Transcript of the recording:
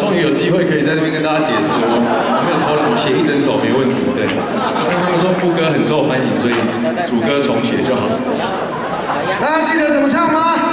终于有机会可以在这边跟大家解释，我我没有偷懒，我写一整首没问题。对，因为他们说副歌很受欢迎，所以主歌重写就好。大家记得怎么唱吗？